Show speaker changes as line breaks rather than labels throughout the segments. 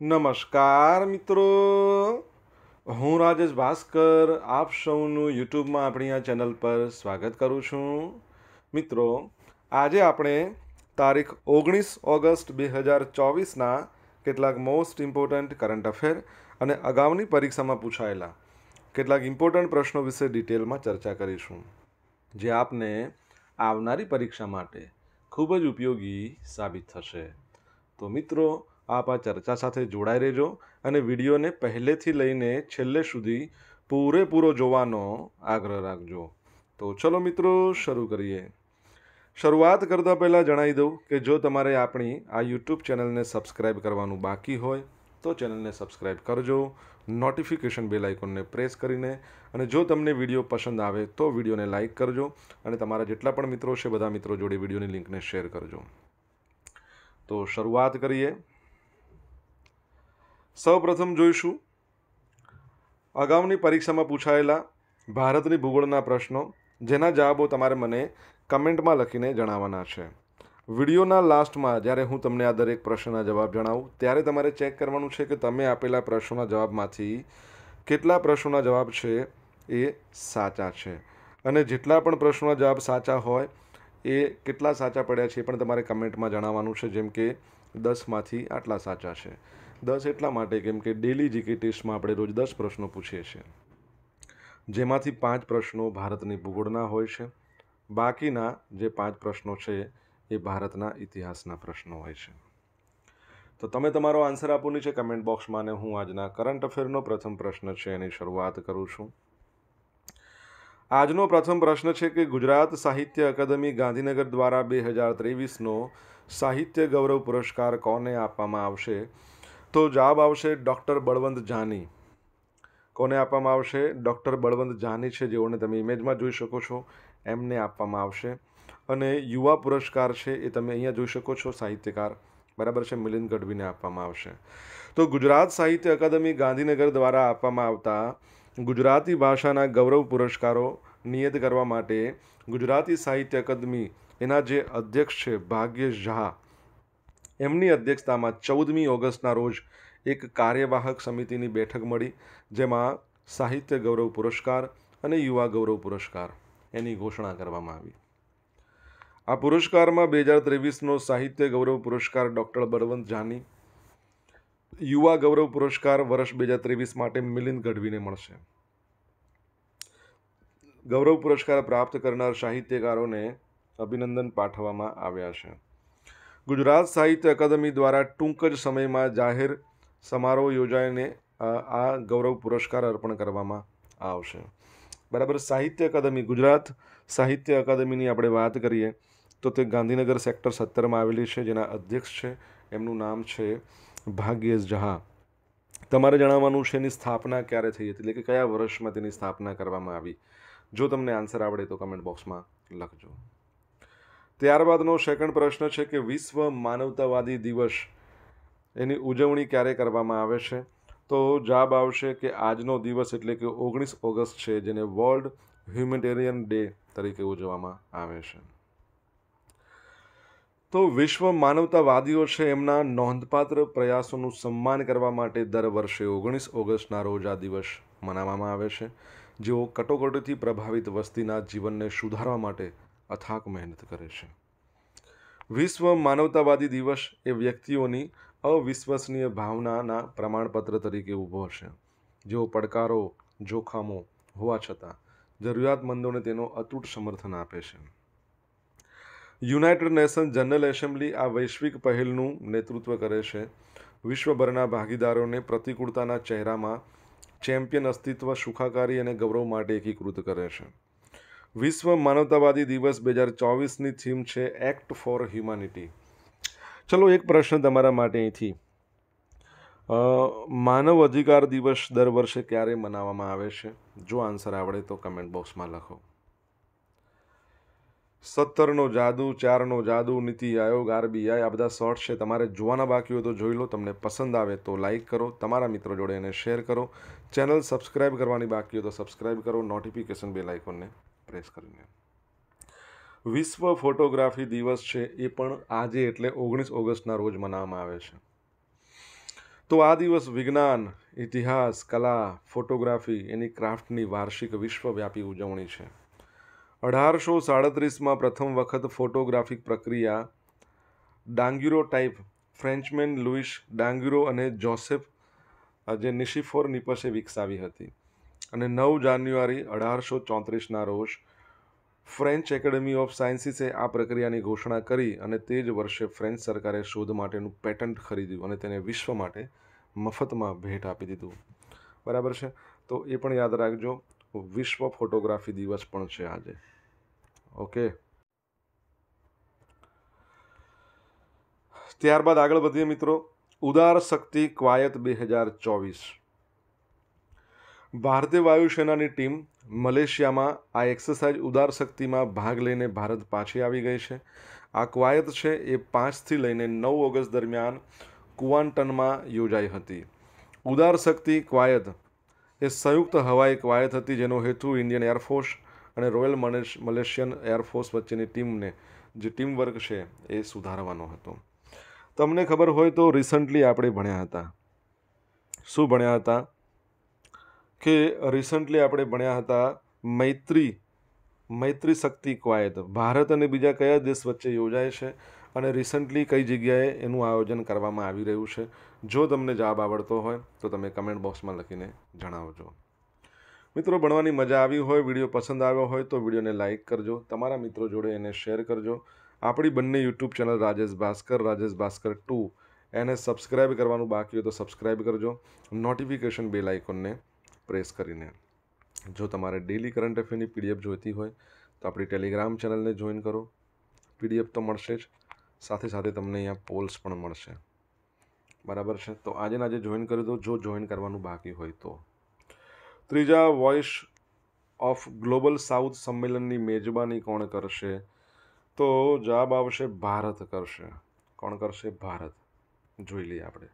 નમસ્કાર મિત્રો. હું રાજેશ ભાસ્કર, આપ સૌનું યુટ્યુબમાં આપણી આ ચેનલ પર સ્વાગત કરું છું. મિત્રો, આજે આપણે તારીખ ઓગણીસ ઓગસ્ટ બે હજાર ચોવીસના કેટલાક મોસ્ટ ઇમ્પોર્ટન્ટ કરંટ અફેર અને અગાઉની પરીક્ષામાં પૂછાયેલા કેટલાક ઇમ્પોર્ટન્ટ પ્રશ્નો વિશે ડિટેલમાં ચર્ચા કરીશું. જે આપને આવનારી પરીક્ષા માટે ખૂબ જ ઉપયોગી સાબિત થશે. તો મિત્રો આપ આ ચર્ચા સાથે જોડાઈ રહેજો અને વિડીયોને પહેલેથી લઈને છેલ્લે સુધી પૂરેપૂરો જોવાનો આગ્રહ રાખજો. તો ચલો મિત્રો, શરૂ કરીએ. શરૂઆત કરતાં પહેલાં જણાવી દઉં કે જો તમારે આપણી આ યુટ્યુબ ચેનલને સબસ્ક્રાઈબ કરવાનું બાકી હોય, તો ચેનલને સબસ્ક્રાઈબ કરજો, નોટિફિકેશન બેલ આઇકોનને પ્રેસ કરીને અને જો તમને વીડિયો પસંદ આવે તો વિડીયોને લાઇક કરજો અને તમારા જેટલા પણ મિત્રો છે, બધા મિત્રો જોડે વિડીયોની લિંકને શેર કરજો. તો શરૂઆત કરીએ. સૌપ્રથમ જોઈશું. અગાઉની પરીક્ષામાં પૂછાયેલા ભારતની ભૂગોળના પ્રશ્નો, જેના જવાબો તમારે મને કમેન્ટમાં લખીને જણાવવાના છે. વિડીયોના લાસ્ટમાં, જ્યારે હું તમને આ દરેક પ્રશ્નના જવાબ જણાવું, ત્યારે તમારે ચેક કરવાનું છે કે તમે આપેલા પ્રશ્નોના જવાબમાંથી કેટલા પ્રશ્નોના જવાબ છે એ સાચા છે. અને જેટલા પણ પ્રશ્નોના જવાબ સાચા હોય, એ કેટલા સાચા પડ્યા છે એ પણ તમારે કમેન્ટમાં જણાવવાનું છે, જેમ કે દસમાંથી આટલા સાચા છે. દસ એટલા માટે કેમ કે ડેલી જીકે ટેસ્ટમાં આપણે રોજ દસ પ્રશ્નો પૂછીએ છીએ. જેમાંથી પાંચ પ્રશ્નો ભારતની ભૂગોળના હોય છે. બાકીના જે પાંચ પ્રશ્નો છે એ ભારતના ઇતિહાસના પ્રશ્નો હોય છે. તો તમે તમારો આન્સર આપો નીચે કમેન્ટ બોક્સમાં અને હું આજના કરંટ અફેરનો પ્રથમ પ્રશ્ન છે એની શરૂઆત કરું છું. આજનો પ્રથમ પ્રશ્ન છે કે ગુજરાત સાહિત્ય અકાદમી ગાંધીનગર દ્વારા બે હજાર ત્રેવીસનો સાહિત્ય ગૌરવ પુરસ્કાર કોને આપવામાં આવશે? તો જવાબ આવશે ડૉક્ટર બળવંત જાની. કોને આપવામાં આવશે? ડૉક્ટર બળવંત જાની છે જેઓને તમે ઇમેજમાં જોઈ શકો છો. એમને આપવામાં આવશે. અને યુવા પુરસ્કાર છે એ તમે અહીંયા જોઈ શકો છો, સાહિત્યકાર. બરાબર છે, મિલિંદ ગઢવીને આપવામાં આવશે. તો ગુજરાત સાહિત્ય અકાદમી ગાંધીનગર દ્વારા આપવામાં આવતા ગુજરાતી ભાષાના ગૌરવ પુરસ્કારો નિયત કરવા માટે ગુજરાતી સાહિત્ય અકાદમી એના જે અધ્યક્ષ છે ભાગ્યેશ ઝા એમની અધ્યક્ષતામાં ચૌદમી ઓગસ્ટના રોજ એક કાર્યવાહક સમિતિની બેઠક મળી, જેમાં સાહિત્ય ગૌરવ પુરસ્કાર અને યુવા ગૌરવ પુરસ્કાર એની ઘોષણા કરવામાં આવી. આ પુરસ્કારમાં બે હજાર ત્રેવીસનો સાહિત્ય ગૌરવ પુરસ્કાર ડૉક્ટર બળવંત જાની, યુવા ગૌરવ પુરસ્કાર વર્ષ બે હજાર ત્રેવીસ માટે મિલિંદ ગઢવીને મળશે. ગૌરવ પુરસ્કાર પ્રાપ્ત કરનાર સાહિત્યકારોને અભિનંદન પાઠવવામાં આવ્યા છે. ગુજરાત સાહિત્ય અકાદમી દ્વારા ટૂંક જ સમયમાં જાહેર સમારોહ યોજાઈને આ ગૌરવ પુરસ્કાર અર્પણ કરવામાં આવશે. બરાબર, સાહિત્ય અકાદમી, ગુજરાત સાહિત્ય અકાદમીની આપણે વાત કરીએ, તો તે ગાંધીનગર સેક્ટર સત્તરમાં આવેલી છે, જેના અધ્યક્ષ છે, એમનું નામ છે ભાગ્યેશ જહા તમારે જણાવવાનું છે એની સ્થાપના ક્યારે થઈ હતી, એટલે કે કયા વર્ષમાં તેની સ્થાપના કરવામાં આવી? જો તમને આન્સર આવડે તો કમેન્ટ બોક્સમાં લખજો. ત્યારબાદનો સેકન્ડ પ્રશ્ન છે કે વિશ્વ માનવતાવાદી દિવસ એની ઉજવણી ક્યારે કરવામાં આવે છે? તો જવાબ આવશે કે આજનો દિવસ એટલે કે ઓગણીસ ઓગસ્ટ છે, જેને વર્લ્ડ હ્યુમેટેરિયન ડે તરીકે ઉજવવામાં આવે છે. તો વિશ્વ માનવતાવાદીઓ છે એમના નોંધપાત્ર પ્રયાસોનું સન્માન કરવા માટે દર વર્ષે ઓગણીસ ઓગસ્ટના રોજ આ દિવસ મનાવવામાં આવે છે. જેઓ કટોકટીથી પ્રભાવિત વસ્તીના જીવનને સુધારવા માટે અથાક મહેનત કરે છે. વિશ્વ માનવતાવાદી દિવસ એ વ્યક્તિઓની અવિશ્વસનીય ભાવનાના પ્રમાણપત્ર તરીકે ઊભો છે જેઓ પડકારો, જોખમો હોવા છતાં જરૂરિયાતમંદોને તેનો અતૂટ સમર્થન આપે છે. યુનાઇટેડ નેશન જનરલ એસેમ્બલી આ વૈશ્વિક પહેલનું નેતૃત્વ કરે છે. વિશ્વભરના ભાગીદારોને પ્રતિકૂળતાના ચહેરામાં ચેમ્પિયન અસ્તિત્વ, સુખાકારી અને ગૌરવ માટે એકીકૃત કરે છે. વિશ્વ માનવતાવાદી દિવસ બે હજાર ચોવીસની થીમ છે એક્ટ ફોર હ્યુમાનિટી. ચલો એક પ્રશ્ન તમારા માટે અહીંથી. માનવ અધિકાર દિવસ દર વર્ષે ક્યારે મનાવવામાં આવે છે? જો આન્સર આવડે તો કમેન્ટ બોક્સમાં લખો. સત્તરનો જાદુ, ચારનો જાદુ, નીતિ આયોગ, આરબીઆઈ, આ બધા શોર્ટ્સ છે. તમારે જોવાના બાકી હોય તો જોઈ લો. તમને પસંદ આવે તો લાઇક કરો. તમારા મિત્રો જોડે એને શેર કરો. ચેનલ સબસ્ક્રાઇબ કરવાની બાકી હોય તો સબસ્ક્રાઇબ કરો. નોટિફિકેશન બેલ આઇકોનને પ્રેસ કરીને. વિશ્વ ફોટોગ્રાફી દિવસ છે એ પણ આજે એટલે ઓગણીસ ઓગસ્ટના રોજ મનાવવામાં આવે છે. તો આ દિવસ વિજ્ઞાન, ઇતિહાસ, કલા, ફોટોગ્રાફી એની ક્રાફ્ટની વાર્ષિક વિશ્વવ્યાપી ઉજવણી છે. અઢારસો સાડત્રીસમાં પ્રથમ વખત ફોટોગ્રાફિક પ્રક્રિયા ડાંગ્યુરો ટાઈપ ફ્રેન્ચમેન લુઈસ ડાંગ્યુરો અને જોસેફ જે નિશિફોર નિપસે વિકસાવી હતી. અને નવ જાન્યુઆરી અઢારસો ચોત્રીસના રોજ ફ્રેન્ચ એકેડેમી ઓફ સાયન્સીસે આ પ્રક્રિયાની ઘોષણા કરી અને તે જ વર્ષે ફ્રેન્ચ સરકારે શોધ માટેનું પેટન્ટ ખરીદ્યું અને તેને વિશ્વ માટે મફતમાં ભેટ આપી દીધું. બરાબર છે? તો એ પણ યાદ રાખજો, વિશ્વ ફોટોગ્રાફી દિવસ પણ છે આજે. ઓકે? ત્યારબાદ આગળ વધીએ મિત્રો. ઉદાર શક્તિ ક્વાયત બે હજાર ચોવીસ. ભારતીય વાયુસેનાની ટીમ મલેશિયામાં આ એક્સરસાઇઝ ઉદાર શક્તિમાં ભાગ લઈને ભારત પાછી આવી ગઈ છે. આ કવાયત છે એ પાંચથી લઈને નવ ઓગસ્ટ દરમિયાન કુવાન્ટનમાં યોજાઈ હતી. ઉદાર શક્તિ કવાયત એ સંયુક્ત હવાઈ કવાયત હતી જેનો હેતુ ઇન્ડિયન એરફોર્સ અને રોયલ મલેશિયન એરફોર્સ વચ્ચેની ટીમને, જે ટીમ વર્ક છે, એ સુધારવાનો હતો. તમને ખબર હોય તો રિસન્ટલી આપણે ભણ્યા હતા. શું ભણ્યા હતા? કે રિસન્ટલી આપણે ભણ્યા હતા મૈત્રી મૈત્રી શક્તિ કવાયત ભારત અને બીજા કયા દેશ વચ્ચે યોજાય છે અને રિસન્ટલી કઈ જગ્યાએ એનું આયોજન કરવામાં આવી રહ્યું છે? જો તમને જવાબ આવડતો હોય, તો તમે કમેન્ટ બોક્સમાં લખીને જણાવજો. મિત્રો, ભણવાની મજા આવી હોય, વીડિયો પસંદ આવ્યો હોય, તો વિડીયોને લાઇક કરજો. તમારા મિત્રો જોડે એને શેર કરજો. આપણી બંને YouTube channel Rajesh Bhaskar Rajesh Bhaskar two. એને સબસ્ક્રાઇબ કરવાનું બાકી હોય તો સબસ્ક્રાઈબ કરજો. નોટિફિકેશન બેલ આઇકોનને પ્રેસ કરીને. જો તમારે ડેલી કરંટ અફેરની પીડીએફ જોઈતી હોય, તો આપણી ટેલિગ્રામ ચેનલને જોઈન કરો. પીડીએફ તો મળશે જ. સાથે સાથે તમને અહીંયા પોલ્સ પણ મળશે. બરાબર છે? તો આજે આજે જોઈન કરી દો જો જોઈન કરવાનું બાકી હોય તો. ત્રીજા વોઇસ ઓફ ગ્લોબલ સાઉથ સંમેલનની મેજબાની કોણ કરશે? તો જવાબ આવશે ભારત કરશે. કોણ કરશે? ભારત. જોઈ લઈએ આપણે.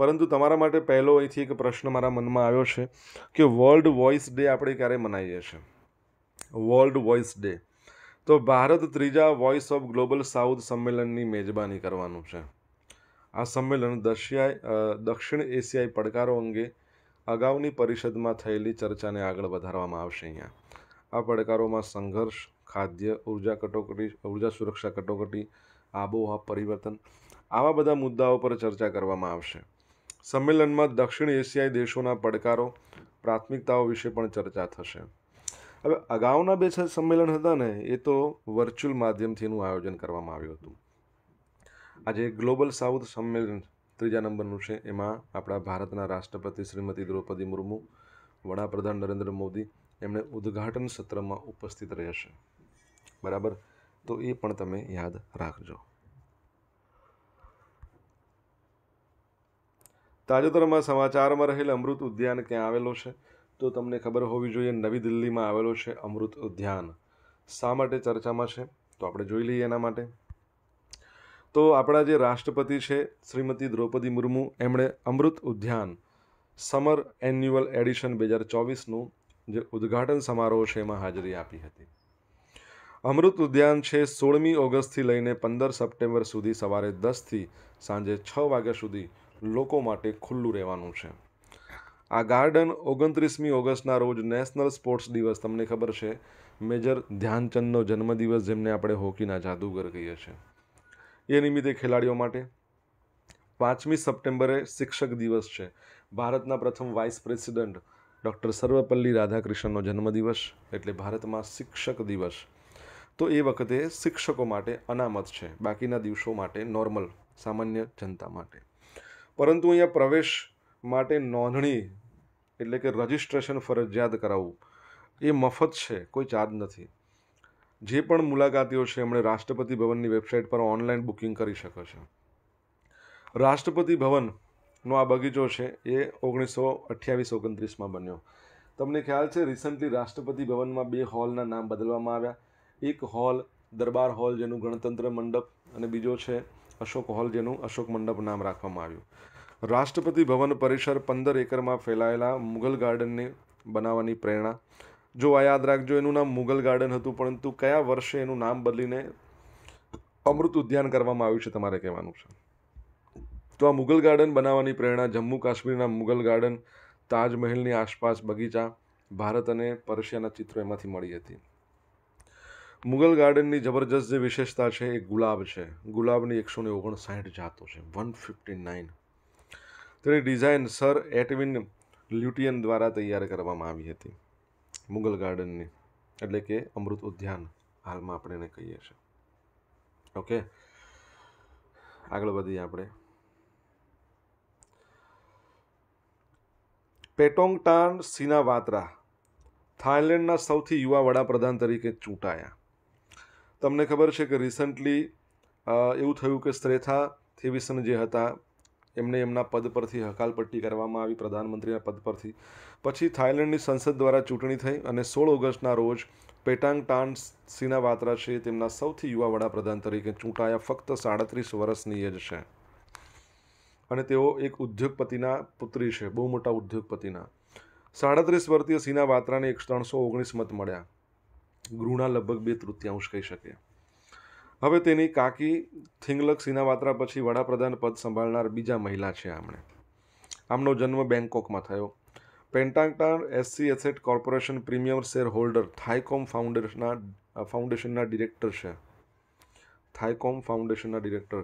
પરંતુ તમારા માટે પહેલો અહીંથી એક પ્રશ્ન મારા મનમાં આવ્યો છે કે વર્લ્ડ વોઇસ ડે આપણે ક્યારે મનાવીએ છીએ? વર્લ્ડ વોઇસ ડે તો ભારત ત્રીજા વોઇસ ઓફ ગ્લોબલ સાઉથ સંમેલનની મેજબાની કરવાનું છે. આ સંમેલન દશિયાઈ દક્ષિણ એશિયાઈ પડકારો અંગે અગાઉની પરિષદમાં થયેલી ચર્ચાને આગળ વધારવામાં આવશે અહીંયા. આ પડકારોમાં સંઘર્ષ, ખાદ્ય, ઊર્જા કટોકટી, ઊર્જા સુરક્ષા કટોકટી, આબોહવા પરિવર્તન આવા બધા મુદ્દાઓ પર ચર્ચા કરવામાં આવશે. સંમેલનમાં દક્ષિણ એશિયાઈ દેશોના પડકારો, પ્રાથમિકતાઓ વિશે પણ ચર્ચા થશે. હવે અગાઉના બે સંમેલન હતા ને, એ તો વર્ચ્યુઅલ માધ્યમથી એનું આયોજન કરવામાં આવ્યું હતું. આજે ગ્લોબલ સાઉથ સંમેલન ત્રીજા નંબરનું છે. એમાં આપણા ભારતના રાષ્ટ્રપતિ શ્રીમતી દ્રૌપદી મુર્મુ, વડાપ્રધાન નરેન્દ્ર મોદી એમણે ઉદ્ઘાટન સત્રમાં ઉપસ્થિત રહેશે. બરાબર? તો એ પણ તમે યાદ રાખજો. તાજેતરમાં સમાચારમાં રહેલ અમૃત ઉદ્યાન ક્યાં આવેલો છે? તો તમને ખબર હોવી જોઈએ, નવી દિલ્હીમાં આવેલો છે અમૃત ઉદ્યાન. શા માટે ચર્ચામાં છે? તો આપણે જોઈ લઈએ એના માટે. તો આપણા જે રાષ્ટ્રપતિ છે, શ્રીમતી દ્રૌપદી મુર્મુ, એમણે અમૃત ઉદ્યાન સમર એન્યુઅલ એડિશન બે હજાર ચોવીસનું જે ઉદ્ઘાટન સમારોહ છે એમાં હાજરી આપી હતી. અમૃત ઉદ્યાન છે સોળમી ઓગસ્ટથી લઈને પંદર સપ્ટેમ્બર સુધી સવારે દસથી સાંજે છ વાગ્યા સુધી લોકો માટે ખુલ્લું રહેવાનું છે. આ ગાર્ડન ઓગણત્રીસમી ઓગસ્ટના રોજ નેશનલ સ્પોર્ટ્સ દિવસ, તમને ખબર છે? મેજર ધ્યાનચંદનો જન્મદિવસ જેમને આપણે હોકીના જાદુગર કહીએ છીએ. એ નિમિત્તે ખેલાડીઓ માટે પાંચમી સપ્ટેમ્બરે શિક્ષક દિવસ છે. ભારતના પ્રથમ વાઇસ પ્રેસિડન્ટ ડૉક્ટર સર્વપલ્લી રાધાકૃષ્ણનો જન્મદિવસ એટલે ભારતમાં શિક્ષક દિવસ. તો એ વખતે શિક્ષકો માટે અનામત છે. બાકીના દિવસો માટે નોર્મલ, સામાન્ય જનતા માટે. પરંતુ અહીંયા પ્રવેશ માટે નોંધણી એટલે કે રજિસ્ટ્રેશન ફરજિયાત કરાવવું, એ મફત છે, કોઈ ચાર્જ નથી. જે પણ મુલાકાતીઓ છે, એમણે રાષ્ટ્રપતિ ભવનની વેબસાઇટ પર ઓનલાઈન બુકિંગ કરી શકે છે. રાષ્ટ્રપતિ ભવનનો આ બગીચો છે, એ ઓગણીસો અઠ્યાવીસ ઓગણત્રીસમાં બન્યો. તમને ખ્યાલ છે રિસન્ટલી રાષ્ટ્રપતિ ભવનમાં બે હોલના નામ બદલવામાં આવ્યા. એક હોલ દરબાર હોલ જેનું ગણતંત્ર મંડપ અને બીજો છે અશોક હોલ જેનું અશોક મંડપ નામ રાખવામાં આવ્યું. રાષ્ટ્રપતિ ભવન પરિસર પંદર એકરમાં ફેલાયેલા મુઘલ ગાર્ડનને બનાવવાની પ્રેરણા. જો આ યાદ રાખજો, એનું નામ મુઘલ ગાર્ડન હતું, પરંતુ કયા વર્ષે એનું નામ બદલીને અમૃત ઉદ્યાન કરવામાં આવ્યું છે તમારે કહેવાનું છે? તો આ મુગલ ગાર્ડન બનાવવાની પ્રેરણા જમ્મુ કાશ્મીરના મુગલ ગાર્ડન તાજમહેલની આસપાસ બગીચા, ભારત અને પર્શિયાના ચિત્રો એમાંથી મળી હતી. મુગલ ગાર્ડનની જબરજસ્ત જે વિશેષતા છે, એ ગુલાબ છે. ગુલાબની એકસો ને ઓગણસાઠ જાતો છે. વન ફિફ્ટી નાઇન તેની ડિઝાઇન સર એટવિન લ્યુટિયન દ્વારા તૈયાર કરવામાં આવી હતી. મુગલ ગાર્ડનની, એટલે કે અમૃત ઉદ્યાન, હાલમાં આપણે એને કહીએ છીએ. ઓકે? આગળ વધીએ આપણે. પેટોંગટાન સિનાવાત્રા, થાઇલેન્ડના સૌથી યુવા વડાપ્રધાન તરીકે ચૂંટાયા. તમને ખબર છે કે રિસન્ટલી એવું થયું કે શ્રેથા થેવિસન જે હતા, એમને એમના પદ પરથી હકાલપટ્ટી કરવામાં આવી, પ્રધાનમંત્રીના પદ પરથી. પછી થાઇલેન્ડની સંસદ દ્વારા ચૂંટણી થઈ અને સોળ ઓગસ્ટના રોજ પેટાંગ ટાન સિનાવાત્રા છે તેમના સૌથી યુવા વડાપ્રધાન તરીકે ચૂંટાયા ફક્ત સાડત્રીસ વર્ષની એજ છે. અને તેઓ એક ઉદ્યોગપતિના પુત્રી છે, બહુ મોટા ઉદ્યોગપતિના. સાડત્રીસ વર્ષીય સીના વાત્રાને એક ત્રણસો ઓગણીસ મત મળ્યા. ગૃહના લગભગ બે તૃતીયાંશ કહી શકે હવે તેની કાકી થિંગલક સિનાવાત્રા પછી વડાપ્રધાન પદ સંભાળનાર બીજા મહિલા છે આમણે. આમનો જન્મ બેંકોકમાં થયો. પેન્ટાંગટાર SC asset corporation premium share holder Thaicom ફાઉન્ડેશનના ફાઉન્ડેશનના ડિરેક્ટર છે. થાઇકોમ ફાઉન્ડેશનના ડિરેક્ટર.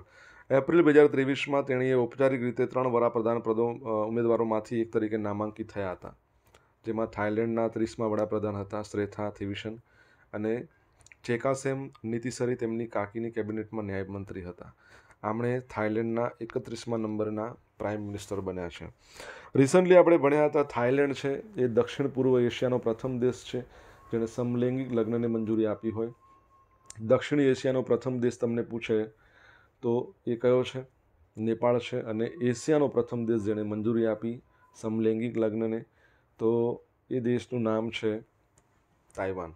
એપ્રિલ બે હજાર ત્રેવીસમાં તેણીએ ઔપચારિક રીતે ત્રણ વડાપ્રધાન પદો ઉમેદવારોમાંથી એક તરીકે નામાંકિત થયા હતા. જેમાં થાઇલેન્ડના ત્રીસમાં વડાપ્રધાન હતા શ્રેથા થિવિશન અને ચેકાસેમ નીતિસરી તેમની કાકીની કેબિનેટમાં ન્યાયમંત્રી હતા. આમણે થાઇલેન્ડના એકત્રીસમાં નંબરના પ્રાઇમ મિનિસ્ટર બન્યા છે. રિસન્ટલી આપણે ભણ્યા હતા, થાઇલેન્ડ છે, એ દક્ષિણ પૂર્વ એશિયાનો પ્રથમ દેશ છે, જેણે સમલૈંગિક લગ્નને મંજૂરી આપી હોય. દક્ષિણ એશિયાનો પ્રથમ દેશ તમને પૂછે તો એ કયો છે? નેપાળ છે, અને એશિયાનો પ્રથમ દેશ જેણે મંજૂરી આપી સમલૈંગિક લગ્નને, તો એ દેશનું નામ છે તાઇવાન.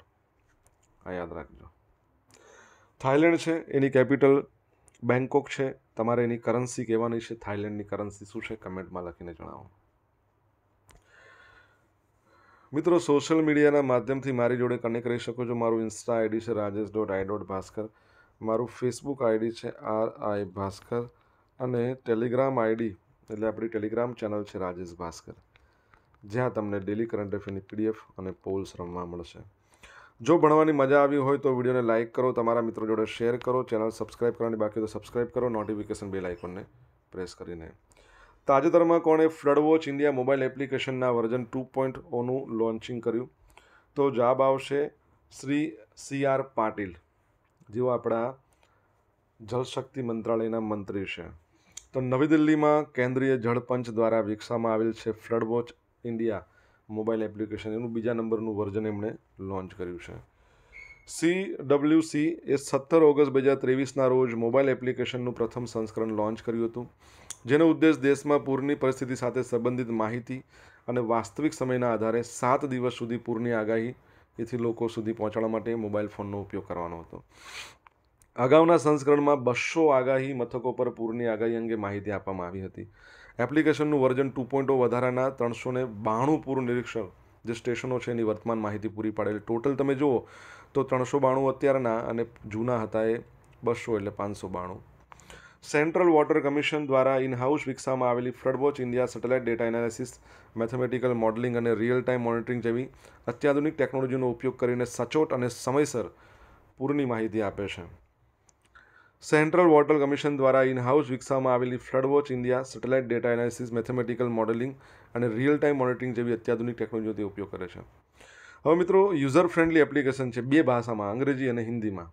આ યાદ રાખજો. થાઇલેન્ડ છે, એની કેપિટલ બેંકોક છે. તમારે એની કરન્સી કહેવાની છે. થાઇલેન્ડની કરન્સી શું છે? કમેન્ટમાં લખીને જણાવો. મિત્રો, સોશિયલ મીડિયાના માધ્યમથી મારી જોડે કનેક્ટ રહી શકો છો. મારું ઇન્સ્ટા આઈડી છે Rajesh dot I dot Bhaskar મારું ફેસબુક આઈડી છે આર આઈ ભાસ્કર અને ટેલિગ્રામ આઈડી એટલે આપણી ટેલિગ્રામ ચેનલ છે રાજેશ ભાસ્કર જ્યાં તમને ડેલી કરંટ અફેરની પીડીએફ અને પોલ્સ રમવા મળશે. જો ભણવાની મજા આવી હોય તો વિડીયોને લાઇક કરો, તમારા મિત્રો જોડે શેર કરો, ચેનલ સબસ્ક્રાઇબ કરવાની બાકી તો સબસ્ક્રાઇબ કરો, નોટિફિકેશન બેલ આઇકોનને પ્રેસ કરીને. તાજેતરમાં કોણે ફ્લડ વોચ ઇન્ડિયા મોબાઈલ એપ્લિકેશનના વર્ઝન ટુ પોઈન્ટ ઓનું લોન્ચિંગ કર્યું? તો જવાબ આવશે શ્રી સી આર પાટીલ, જેઓ આપણા જલશક્તિ મંત્રાલયના મંત્રી છે. તો નવી દિલ્હીમાં કેન્દ્રીય જળપંચ દ્વારા વિકસાવવામાં આવેલ છે flood watch India. Mobile application, એનું બીજા નંબરનું વર્ઝન એમણે લોન્ચ કર્યું છે. સી ડબલ્યુ સી એ સત્તર ઓગસ્ટ બે હજાર ત્રેવીસના રોજ મોબાઈલ એપ્લિકેશનનું પ્રથમ સંસ્કરણ લોન્ચ કર્યું હતું. જેનો ઉદ્દેશ દેશમાં પૂરની પરિસ્થિતિ સાથે સંબંધિત માહિતી અને વાસ્તવિક સમયના આધારે સાત દિવસ સુધી પૂરની આગાહી એથી લોકો સુધી પહોંચાડવા માટે મોબાઈલ ફોનનો ઉપયોગ કરવાનો હતો. અગાઉના સંસ્કરણમાં બસો આગાહી મથકો પર પૂરની આગાહી અંગે માહિતી આપવામાં આવી હતી. એપ્લિકેશનનું વર્ઝન ટુ પોઈન્ટ વધારાના ત્રણસો ને બાણું પૂર નિરીક્ષણ જે સ્ટેશનો છે એની વર્તમાન માહિતી પૂરી પાડેલી ટોટલ તમે જુઓ તો ત્રણસો બાણું અત્યારના અને જૂના હતા એ બસો એટલે પાંચસો બાણું. સેન્ટ્રલ વોટર કમિશન દ્વારા ઇન હાઉસ વિકસાવવામાં આવેલી flood watch India satellite data analysis, mathematical modelling અને રિયલ ટાઈમ મોનિટરિંગ જેવી અત્યાધુનિક ટેકનોલોજીનો ઉપયોગ કરીને સચોટ અને સમયસર પૂરની માહિતી આપે છે. સેન્ટ્રલ વોટર કમિશન દ્વારા ઇન હાઉસ વિકસાવવામાં આવેલી flood watch India satellite data analysis, mathematical modelling અને રિયલ ટાઈમ મોનિટરિંગ જેવી અત્યાધુનિક ટેકનોલોજીનો ઉપયોગ કરે છે. હવે મિત્રો યુઝર ફ્રેન્ડલી એપ્લિકેશન છે બે ભાષામાં, અંગ્રેજી અને હિન્દીમાં.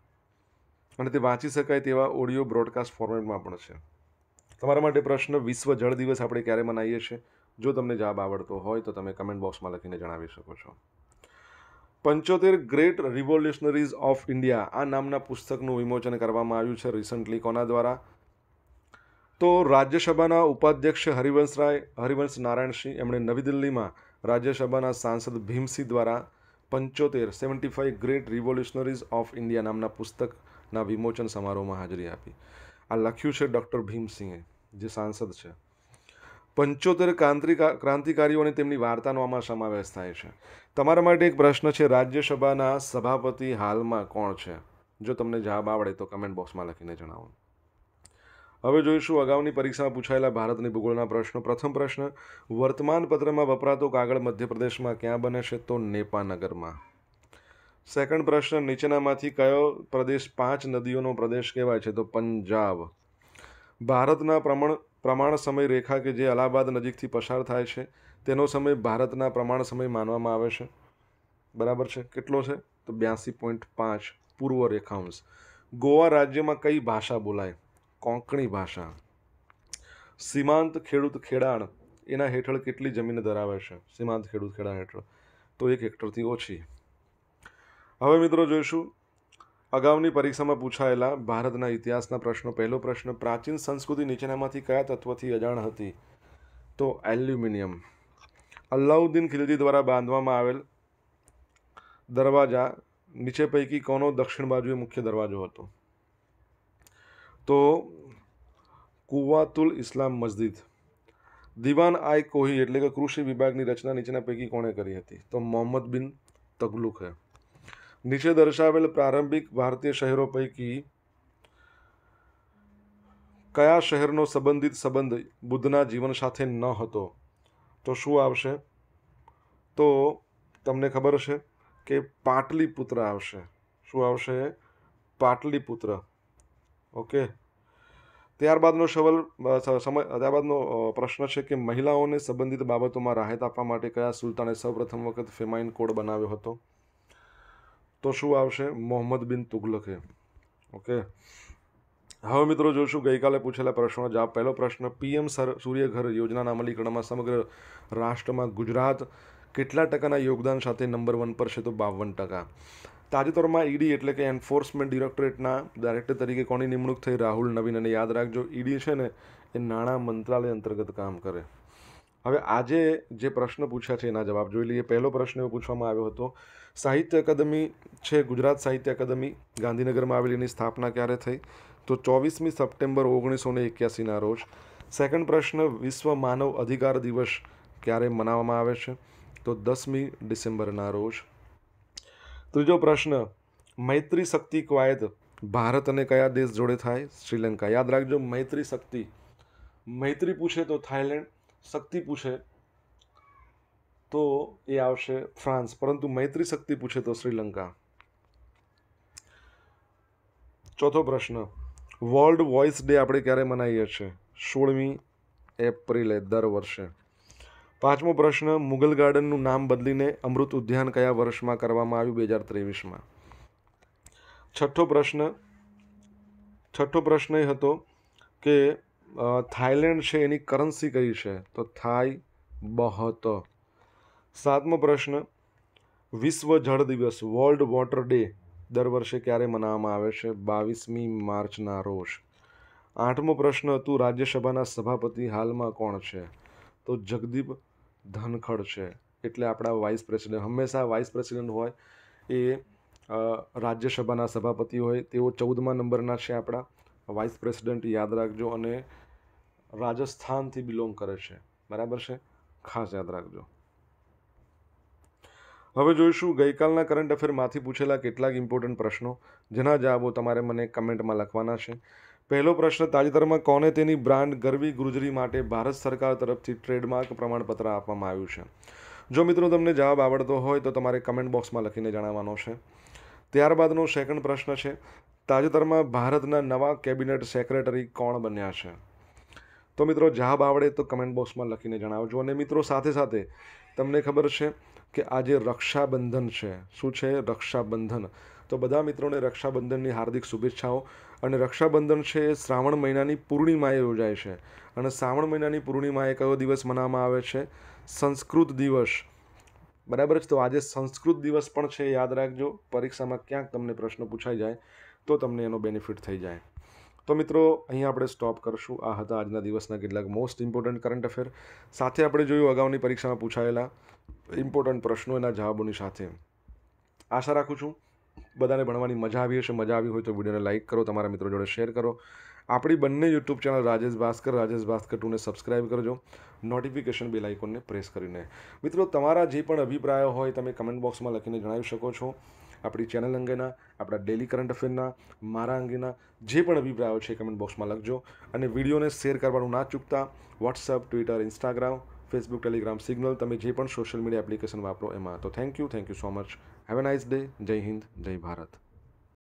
અને તે વાંચી શકાય તેવા ઓડિયો બ્રોડકાસ્ટ ફોર્મેટમાં પણ છે. તમારા માટે પ્રશ્ન, વિશ્વ જળ દિવસ આપણે ક્યારે મનાવીએ છીએ? જો તમને જવાબ આવડતો હોય તો તમે કમેન્ટ બોક્સમાં લખીને જણાવી શકો છો. પંચોતેર ગ્રેટ રિવોલ્યુશનરીઝ ઓફ ઇન્ડિયા આ નામના પુસ્તકનું વિમોચન કરવામાં આવ્યું છે રિસન્ટલી કોના દ્વારા? તો રાજ્યસભાના ઉપાધ્યક્ષ હરિવંશરાય હરિવંશ નારાયણસિંહ, એમણે નવી દિલ્હીમાં રાજ્યસભાના સાંસદ ભીમસિંહ દ્વારા પંચોતેર seventy five great revolutionaries of India નામના પુસ્તકના વિમોચન સમારોહમાં હાજરી આપી. આ લખ્યું છે ડૉક્ટર ભીમસિંહે, જે સાંસદ છે. પંચોતેર ક્રાંતિકારીઓ અને તેમની વાર્તાનો આમાં સમાવેશ થાય છે. તમારા માટે એક પ્રશ્ન છે, રાજ્યસભાના સભાપતિ હાલમાં કોણ છે? જો તમને જવાબ આવડે તો કમેન્ટ બોક્સમાં લખીને જણાવો. હવે જોઈશું અગાઉની પરીક્ષામાં પૂછાયેલા ભારતની ભૂગોળના પ્રશ્નો. પ્રથમ પ્રશ્ન વર્તમાન પત્રમાં વપરાતો કાગળ મધ્યપ્રદેશમાં ક્યાં બને છે તો નેપાનગરમાં. સેકન્ડ પ્રશ્ન, નીચેનામાંથી કયો પ્રદેશ પાંચ નદીઓનો પ્રદેશ કહેવાય છે તો પંજાબ. ભારતના પ્રમાણ પ્રમાણ સમય રેખા કે જે અલ્હાબાદ નજીકથી પસાર થાય છે, તેનો સમય ભારતના પ્રમાણ સમય માનવામાં આવે છે? બરાબર છે? કેટલો છે? તો બ્યાસી પોઈન્ટ પાંચ પૂર્વ રેખાંશ. ગોવા રાજ્યમાં કઈ ભાષા બોલાય? કોંકણી ભાષા. સીમાંત ખેડૂત ખેડાણ એના હેઠળ કેટલી જમીન ધરાવે છે? સીમાંત ખેડૂત ખેડાણ હેઠળ. તો એક હેક્ટરથી ઓછી. હવે મિત્રો જોઈશું અગાઉની પરીક્ષામાં પૂછાયેલા ભારતના ઇતિહાસના પ્રશ્નો. પહેલો પ્રશ્ન, પ્રાચીન સંસ્કૃતિ નીચેનામાંથી કયા તત્વથી અજાણ હતી? તો એલ્યુમિનિયમ. અલ્લાઉદ્દીન ખિલજી દ્વારા બાંધવામાં આવેલ દરવાજા નીચે પૈકી કોનો? દક્ષિણ બાજુએ મુખ્ય દરવાજો હતો. તો કુવાતુલ ઇસ્લામ મસ્જિદ. દિવાન આય કોહી એટલે કે કૃષિ વિભાગની રચના નીચેના પૈકી કોણે કરી હતી? તો મોહમ્મદ બિન તગલુકે નીચે દર્શાવેલ પ્રારંભિક ભારતીય શહેરો પૈકી કયા શહેરનો સંબંધિત સંબંધ બુદ્ધના જીવન સાથે ન હતો? તો શું આવશે? તો તમને ખબર છે કે પાટલીપુત્ર આવશે. શું આવશે? પાટલીપુત્ર. ઓકે. ત્યારબાદનો સવાલ સમય, ત્યારબાદનો પ્રશ્ન છે કે મહિલાઓને સંબંધિત બાબતોમાં રાહત આપવા માટે કયા સુલતાને સૌપ્રથમ વખત ફેમાઇન કોડ બનાવ્યો હતો? તો શું આવશે? મોહમ્મદ બિન તુગલકે ઓકે? હવે મિત્રો જોઈશું ગઈકાલે પૂછેલા પ્રશ્નનો જવાબ પહેલો પ્રશ્ન, પીએમ સર સૂર્યઘર યોજનાના અમલીકરણમાં સમગ્ર રાષ્ટ્રમાં ગુજરાત કેટલા ટકાના યોગદાન સાથે નંબર વન પર છે તો બાવન ટકા. તાજેતરમાં ઈડી એટલે કે એન્ફોર્સમેન્ટ ડિરેક્ટોરેટના ડાયરેક્ટર તરીકે કોની નિમણૂક થઈ? રાહુલ નવીન. અને યાદ રાખજો, ઈડી છે ને, એ નાણાં મંત્રાલય અંતર્ગત કામ કરે. હવે આજે જે પ્રશ્ન પૂછ્યા છે એના જવાબ જોઈ લઈએ. પહેલો પ્રશ્ન એવો પૂછવામાં આવ્યો હતો, સાહિત્ય અકાદમી છે, ગુજરાત સાહિત્ય અકાદમી ગાંધીનગરમાં આવેલી એની સ્થાપના ક્યારે થઈ? તો ચોવીસમી સપ્ટેમ્બર ઓગણીસો ને એક્યાસીના રોજ. સેકન્ડ પ્રશ્ન, વિશ્વ માનવ અધિકાર દિવસ ક્યારે મનાવવામાં આવે છે? તો દસમી ડિસેમ્બરના રોજ. ત્રીજો પ્રશ્ન, મૈત્રી શક્તિ કવાયત ભારત અને કયા દેશ જોડે થાય? શ્રીલંકા. યાદ રાખજો, મૈત્રી શક્તિ. મૈત્રી પૂછે તો થાઈલેન્ડ શક્તિ પૂછે, તો એ આવશે ફ્રાન્સ. પરંતુ મૈત્રી શક્તિ પૂછે તો શ્રીલંકા. ચોથો પ્રશ્ન. વર્લ્ડ વોઇસ ડે આપણે ક્યારે મનાવીએ છીએ? સોળમી એપ્રિલે, દર વર્ષે. પાંચમો પ્રશ્ન. મુગલ ગાર્ડનનું નામ બદલીને અમૃત ઉદ્યાન કયા વર્ષમાં કરવામાં આવ્યું બે હજાર ત્રેવીસમાં? છઠ્ઠો પ્રશ્ન. છઠ્ઠો પ્રશ્ન એ હતો કે થાઈલેન્ડ છે એની કરન્સી કઈ છે? તો થાઈ બહત. સાતમો પ્રશ્ન. વિશ્વ જળ દિવસ, વર્લ્ડ વોટર ડે, દર વર્ષે ક્યારે મનાવવામાં આવે છે? બાવીસમી માર્ચના રોજ. આઠમો પ્રશ્ન હતું રાજ્યસભાના સભાપતિ હાલમાં કોણ છે? તો જગદીપ ધનખડ છે. એટલે આપણા વાઇસ પ્રેસિડેન્ટ, હંમેશા વાઇસ પ્રેસિડેન્ટ હોય એ રાજ્યસભાના સભાપતિ હોય. તેઓ ચૌદમા નંબરના છે આપણા. વાઇસ પ્રેસિડેન્ટ યાદ રાખજો અને રાજસ્થાનથી બિલોંગ કરે છે. બરાબર છે? ખાસ યાદ રાખજો. હવે જોઈશું, ગઈકાલના કરંટ અફેરમાંથી પૂછેલા કેટલાક ઇમ્પોર્ટન્ટ પ્રશ્નો, જેના જવાબો તમારે મને કમેન્ટમાં લખવાના છે. પહેલો પ્રશ્ન, તાજેતરમાં કોને તેની બ્રાન્ડ ગરવી ગુજરી માટે ભારત સરકાર તરફથી ટ્રેડમાર્ક પ્રમાણપત્ર આપવામાં આવ્યું છે? જો મિત્રો તમને જવાબ આવડતો હોય તો તમારે કમેન્ટ બોક્સમાં લખીને જણાવવાનો છે. ત્યારબાદનો સેકન્ડ પ્રશ્ન છે, તાજેતરમાં ભારતના નવા કેબિનેટ સેક્રેટરી કોણ બન્યા છે? તો મિત્રો જવાબ આવડે તો કમેન્ટ બોક્સમાં લખીને જણાવજો. અને મિત્રો, સાથે સાથે તમને ખબર છે કે આજે રક્ષાબંધન છે, શું છે રક્ષાબંધન? તો બધા મિત્રોને રક્ષાબંધનની હાર્દિક શુભેચ્છાઓ. અને રક્ષાબંધન છે એ શ્રાવણ મહિનાની પૂર્ણિમાએ યોજાય છે. અને શ્રાવણ મહિનાની પૂર્ણિમાએ કયો દિવસ મનાવવામાં આવે છે? સંસ્કૃત દિવસ. બરાબર છે? તો આજે સંસ્કૃત દિવસ પણ છે, યાદ રાખજો. પરીક્ષામાં ક્યાંક તમને પ્રશ્ન પૂછાઈ જાય, તો તમને એનો બેનિફિટ થઈ જાય. તો મિત્રો અહીં આપણે સ્ટોપ કરશું. આ હતા આજના દિવસના કેટલાક મોસ્ટ ઇમ્પોર્ટન્ટ કરંટ અફેર સાથે આપણે જોયું અગાઉની પરીક્ષામાં પૂછાયેલા ઇમ્પોર્ટન્ટ પ્રશ્નો, એના જવાબોની સાથે. આશા રાખું છું બધાને ભણવાની મજા આવી હશે. મજા આવી હોય તો વિડીયોને લાઇક કરો, તમારા મિત્રો જોડે શેર કરો. આપણી બંને યુટ્યુબ ચેનલ રાજેશ ભાસ્કર રાજેશ ભાસ્કર ટુને સબસ્ક્રાઇબ કરજો. નોટિફિકેશન બેલ આઇકોનને પ્રેસ કરીને. મિત્રો, તમારા જે પણ અભિપ્રાયો હોય, તમે કમેન્ટ બોક્સમાં લખીને જણાવી શકો છો. આપણી ચેનલ અંગેના, આપણા ડેલી કરંટ અફેરના મારા અંગેના જે પણ અભિપ્રાયો છે કમેન્ટ બોક્સમાં લખજો. અને વિડીયોને શેર કરવાનું ના ચૂકતા. WhatsApp Twitter Instagram Facebook Telegram Signal તમે જે પણ સોશિયલ મીડિયા એપ્લિકેશન વાપરો એમાં. તો thank you thank you so much have a nice day Jai Hind, Jai Bharat.